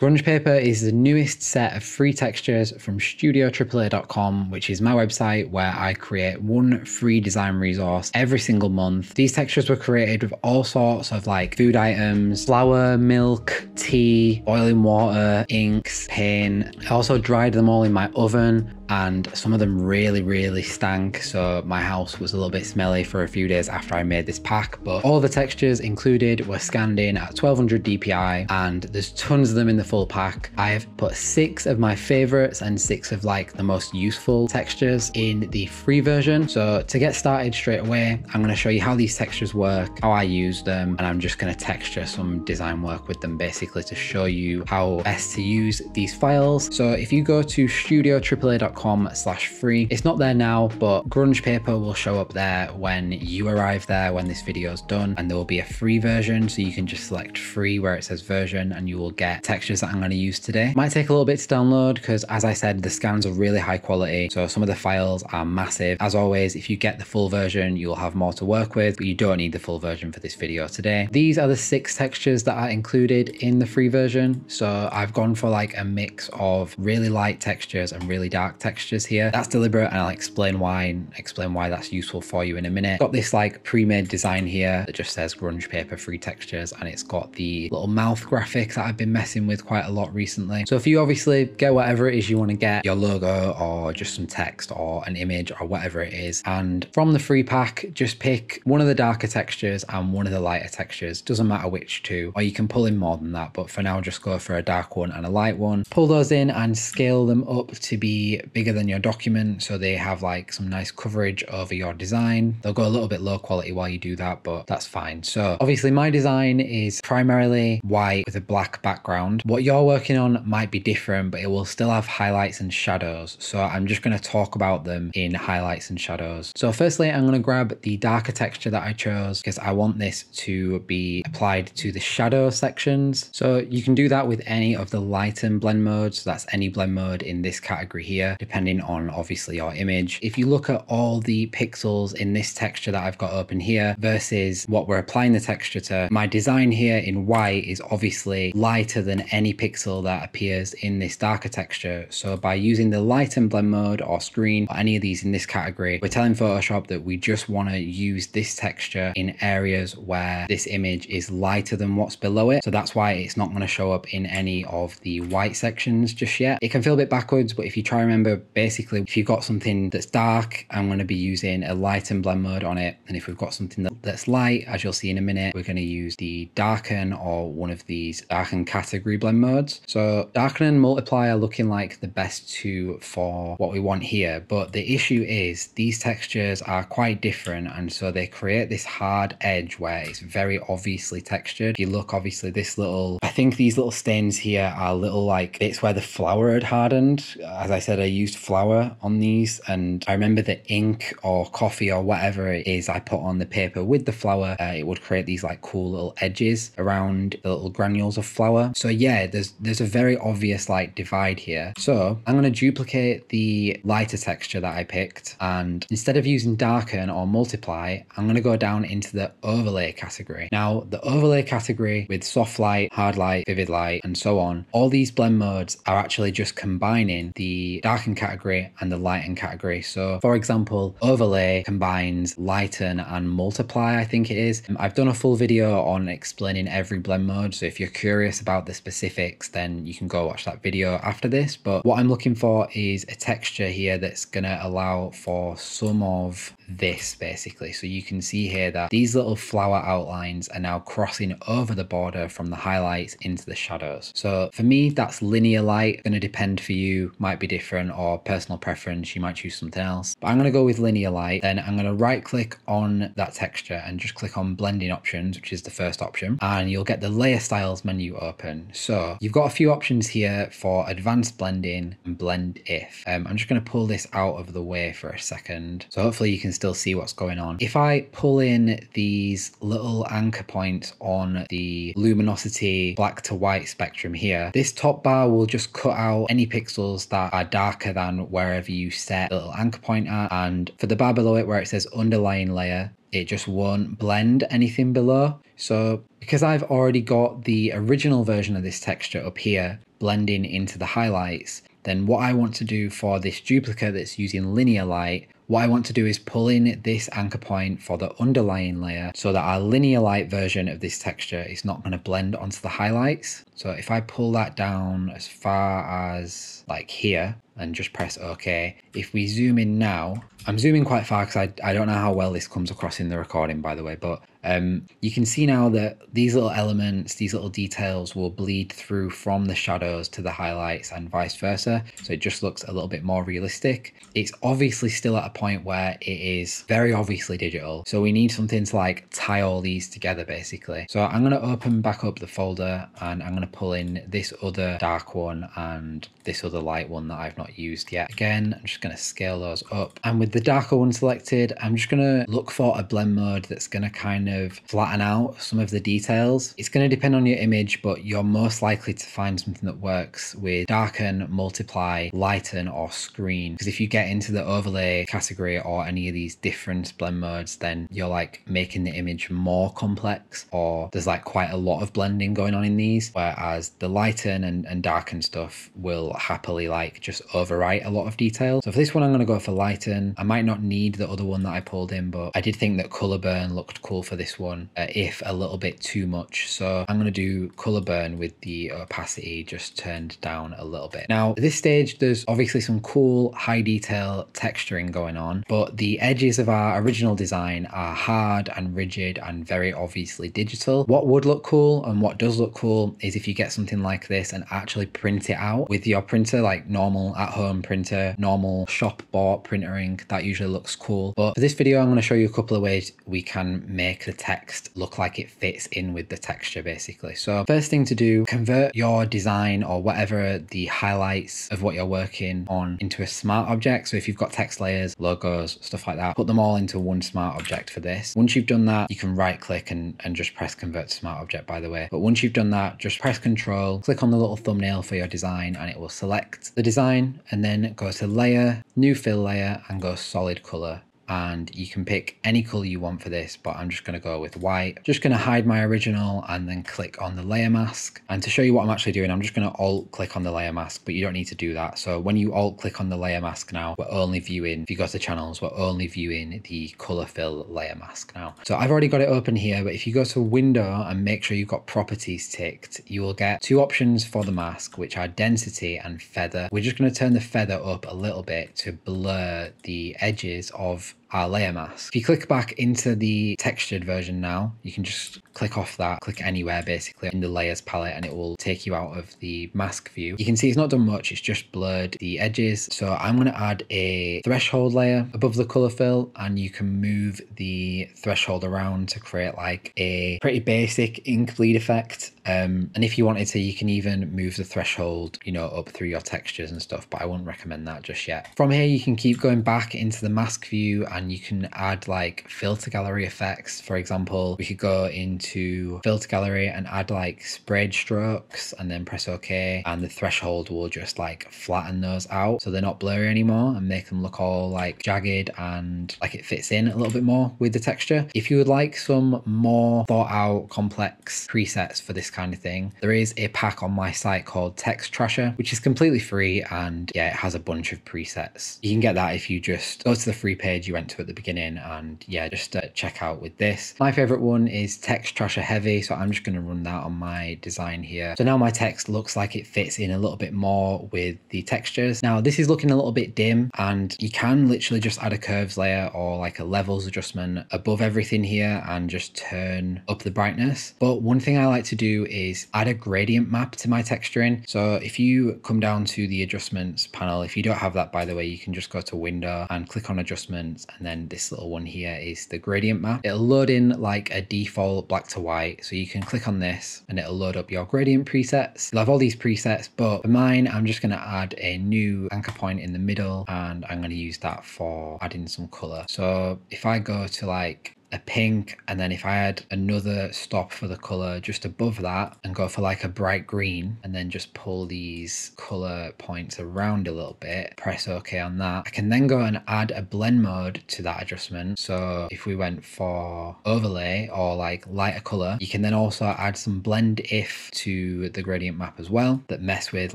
Grunge Paper is the newest set of free textures from StudioAAA.com, which is my website where I create one free design resource every single month. These textures were created with all sorts of like food items, flour, milk, tea, boiling water, inks, paint. I also dried them all in my oven and some of them really really stank. So my house was a little bit smelly for a few days after I made this pack but all the textures included were scanned in at 1200 dpi and there's tons of them in the full pack. I've put six of my favorites and six of like the most useful textures in the free version. So to get started straight away I'm going to show you how these textures work how I use them and I'm just going to texture some design work with them basically to show you how best to use these files. So if you go to studio studioaaa.com grungepaper.com slash free. It's not there now, but Grunge Paper will show up there when you arrive there, when this video is done, and there will be a free version. So you can just select free where it says version and you will get textures that I'm going to use today. Might take a little bit to download because as I said, the scans are really high quality. So some of the files are massive. As always, if you get the full version, you'll have more to work with, but you don't need the full version for this video today. These are the six textures that are included in the free version. So I've gone for like a mix of really light textures and really dark textures here. That's deliberate and I'll explain why and explain why that's useful for you in a minute. Got this like pre-made design here that just says grunge paper free textures and it's got the little mouth graphic that I've been messing with quite a lot recently. So if you obviously get whatever it is you want to get, your logo or just some text or an image or whatever it is. And from the free pack, just pick one of the darker textures and one of the lighter textures. Doesn't matter which two, or you can pull in more than that. But for now, just go for a dark one and a light one. Pull those in and scale them up to be bigger than your document so they have like some nice coverage over your design. They'll go a little bit low quality while you do that, but that's fine. So obviously my design is primarily white with a black background. What you're working on might be different, but it will still have highlights and shadows. So I'm just going to talk about them in highlights and shadows. So firstly, I'm going to grab the darker texture that I chose because I want this to be applied to the shadow sections. So you can do that with any of the lighten blend modes. So that's any blend mode in this category here, depending on obviously your image. If you look at all the pixels in this texture that I've got open here versus what we're applying the texture to, my design here in white is obviously lighter than any pixel that appears in this darker texture. So by using the lighten blend mode or screen or any of these in this category, we're telling Photoshop that we just want to use this texture in areas where this image is lighter than what's below it. So that's why it's not going to show up in any of the white sections just yet. It can feel a bit backwards, but if you try remember basically if you've got something that's dark, I'm going to be using a lighten blend mode on it. And if we've got something that, that's light, as you'll see in a minute, we're going to use the darken or one of these darken category blend modes. So darken and multiply are looking like the best two for what we want here. But the issue is these textures are quite different. And so they create this hard edge where it's very obviously textured. You look, obviously this little, I think these little stains here are little like bits where the flour had hardened. As I said, I used flour on these and I remember the ink or coffee or whatever it is I put on the paper with the flour, uh, it would create these like cool little edges around the little granules of flour. So yeah, there's there's a very obvious like divide here. So I'm going to duplicate the lighter texture that I picked and instead of using darken or multiply, I'm going to go down into the overlay category. Now the overlay category with soft light, hard light, vivid light and so on, all these blend modes are actually just combining the darken category and the lighten category. So for example, overlay combines lighten and multiply, I think it is. Um, I've done a full video on explaining every blend mode. So if you're curious about the specifics, then you can go watch that video after this. But what I'm looking for is a texture here that's going to allow for some of this basically. So you can see here that these little flour outlines are now crossing over the border from the highlights into the shadows. So for me, that's linear light. Going to depend for you, might be different or personal preference. You might choose something else, but I'm going to go with linear light. Then I'm going to right click on that texture and just click on blending options, which is the first option. And you'll get the layer styles menu open. So you've got a few options here for advanced blending and blend if. Um, I'm just going to pull this out of the way for a second. So hopefully you can still see what's going on. If I pull in these little anchor points on the luminosity black to white spectrum here, this top bar will just cut out any pixels that are darker than wherever you set the little anchor point at. And for the bar below it where it says underlying layer, it just won't blend anything below. So because I've already got the original version of this texture up here blending into the highlights, then what I want to do for this duplicate that's using linear light, what I want to do is pull in this anchor point for the underlying layer so that our linear light version of this texture is not going to blend onto the highlights. So if I pull that down as far as like here and just press OK, if we zoom in now, I'm zooming quite far because I, I don't know how well this comes across in the recording by the way, but um, you can see now that these little elements, these little details will bleed through from the shadows to the highlights and vice versa. So it just looks a little bit more realistic. It's obviously still at a point where it is very obviously digital. So we need something to like tie all these together basically. So I'm going to open back up the folder and I'm going to pull in this other dark one and this other light one that I've not used yet. Again, I'm just going to scale those up. And with the darker one selected, I'm just going to look for a blend mode that's going to kind of of flatten out some of the details. It's going to depend on your image, but you're most likely to find something that works with darken, multiply, lighten, or screen. Because if you get into the overlay category or any of these different blend modes, then you're like making the image more complex or there's like quite a lot of blending going on in these. Whereas the lighten and, and darken stuff will happily like just overwrite a lot of detail. So for this one, I'm going to go for lighten. I might not need the other one that I pulled in, but I did think that color burn looked cool for this this one uh, if a little bit too much. So I'm going to do color burn with the opacity just turned down a little bit. Now, at this stage, there's obviously some cool high detail texturing going on, but the edges of our original design are hard and rigid and very obviously digital. What would look cool and what does look cool is if you get something like this and actually print it out with your printer, like normal at home printer, normal shop bought printer ink, that usually looks cool. But for this video, I'm going to show you a couple of ways we can make the text look like it fits in with the texture basically. So first thing to do, convert your design or whatever the highlights of what you're working on into a smart object. So if you've got text layers, logos, stuff like that, put them all into one smart object for this. Once you've done that, you can right click and, and just press convert to smart object by the way. But once you've done that, just press control, click on the little thumbnail for your design and it will select the design and then go to layer, new fill layer and go solid color and you can pick any color you want for this but I'm just going to go with white. Just going to hide my original and then click on the layer mask. And to show you what I'm actually doing I'm just going to alt click on the layer mask but you don't need to do that. So when you alt click on the layer mask now we're only viewing if you go to channels we're only viewing the color fill layer mask now. So I've already got it open here but if you go to window and make sure you've got properties ticked you will get two options for the mask which are density and feather. We're just going to turn the feather up a little bit to blur the edges of our layer mask. If you click back into the textured version now, you can just click off that, click anywhere basically in the layers palette and it will take you out of the mask view. You can see it's not done much, it's just blurred the edges. So I'm going to add a threshold layer above the color fill and you can move the threshold around to create like a pretty basic ink bleed effect. Um, and if you wanted to, you can even move the threshold, you know, up through your textures and stuff, but I wouldn't recommend that just yet. From here, you can keep going back into the mask view and you can add like filter gallery effects. For example, we could go into filter gallery and add like sprayed strokes and then press OK. And the threshold will just like flatten those out so they're not blurry anymore and make them look all like jagged and like it fits in a little bit more with the texture. If you would like some more thought out complex presets for this kind of thing, there is a pack on my site called Text Trasher, which is completely free and yeah, it has a bunch of presets. You can get that if you just go to the free page you went to at the beginning and yeah, just uh, check out with this. My favorite one is Text Trasher Heavy, so I'm just going to run that on my design here. So now my text looks like it fits in a little bit more with the textures. Now this is looking a little bit dim and you can literally just add a curves layer or like a levels adjustment above everything here and just turn up the brightness. But one thing I like to do is add a gradient map to my texturing. So if you come down to the adjustments panel, if you don't have that, by the way, you can just go to window and click on adjustments. And then this little one here is the gradient map. It'll load in like a default black to white. So you can click on this and it'll load up your gradient presets. You'll have all these presets, but for mine, I'm just going to add a new anchor point in the middle and I'm to use that for adding some color. So if I go to like a pink, and then if I add another stop for the color just above that and go for like a bright green, and then just pull these color points around a little bit, press OK on that. I can then go and add a blend mode to that adjustment. So if we went for overlay or like lighter color, you can then also add some blend if to the gradient map as well that mess with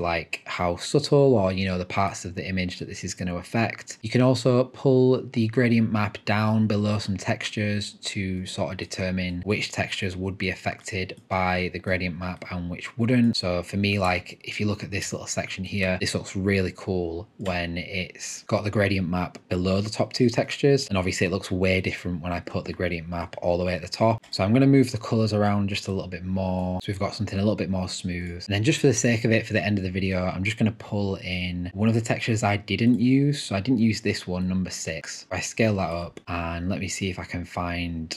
like how subtle or, you know, the parts of the image that this is going to affect. You can also pull the gradient map down below some textures to sort of determine which textures would be affected by the gradient map and which wouldn't. So for me, like if you look at this little section here, this looks really cool when it's got the gradient map below the top two textures. And obviously it looks way different when I put the gradient map all the way at the top. So I'm going to move the colors around just a little bit more. So we've got something a little bit more smooth. And then just for the sake of it, for the end of the video, I'm just going to pull in one of the textures I didn't use. So I didn't use this one, number six. I scale that up and let me see if I can find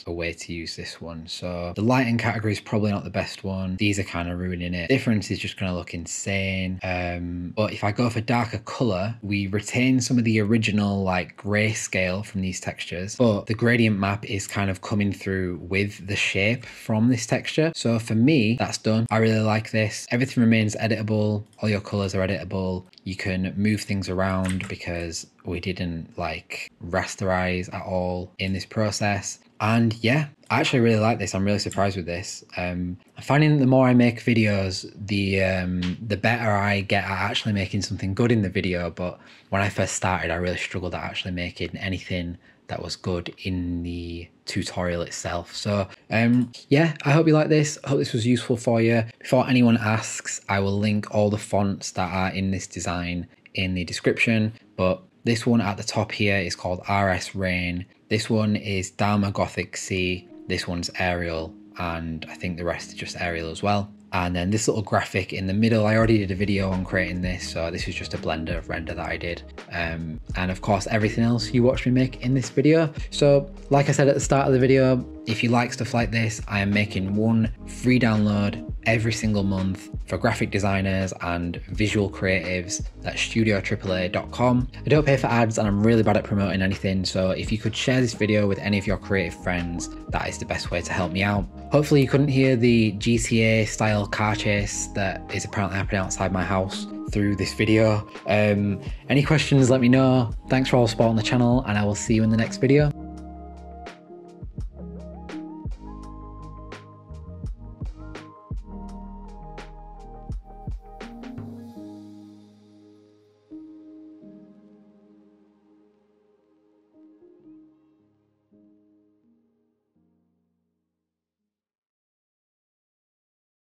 a way to use this one. So the lighten category is probably not the best one. These are kind of ruining it. Difference is just going to look insane. Um, but if I go for darker color, we retain some of the original like grayscale from these textures, but the gradient map is kind of coming through with the shape from this texture. So for me, that's done. I really like this. Everything remains editable. All your colors are editable. You can move things around because we didn't like rasterize at all in this process. And yeah, I actually really like this. I'm really surprised with this. Um, I'm finding that the more I make videos, the um, the better I get at actually making something good in the video. But when I first started, I really struggled at actually making anything that was good in the tutorial itself. So um, yeah, I hope you like this. I hope this was useful for you. Before anyone asks, I will link all the fonts that are in this design in the description. But this one at the top here is called RS Rain. This one is Dharma Gothic C. This one's Arial, and I think the rest is just Arial as well. And then this little graphic in the middle, I already did a video on creating this, so this is just a Blender render that I did. Um, and of course, everything else you watched me make in this video. So like I said at the start of the video, if you like stuff like this, I am making one free download every single month for graphic designers and visual creatives at studioAAA.com. I don't pay for ads and I'm really bad at promoting anything, so if you could share this video with any of your creative friends, that is the best way to help me out. Hopefully you couldn't hear the GTA style car chase that is apparently happening outside my house through this video. Um, any questions, let me know. Thanks for all support on the channel and I will see you in the next video.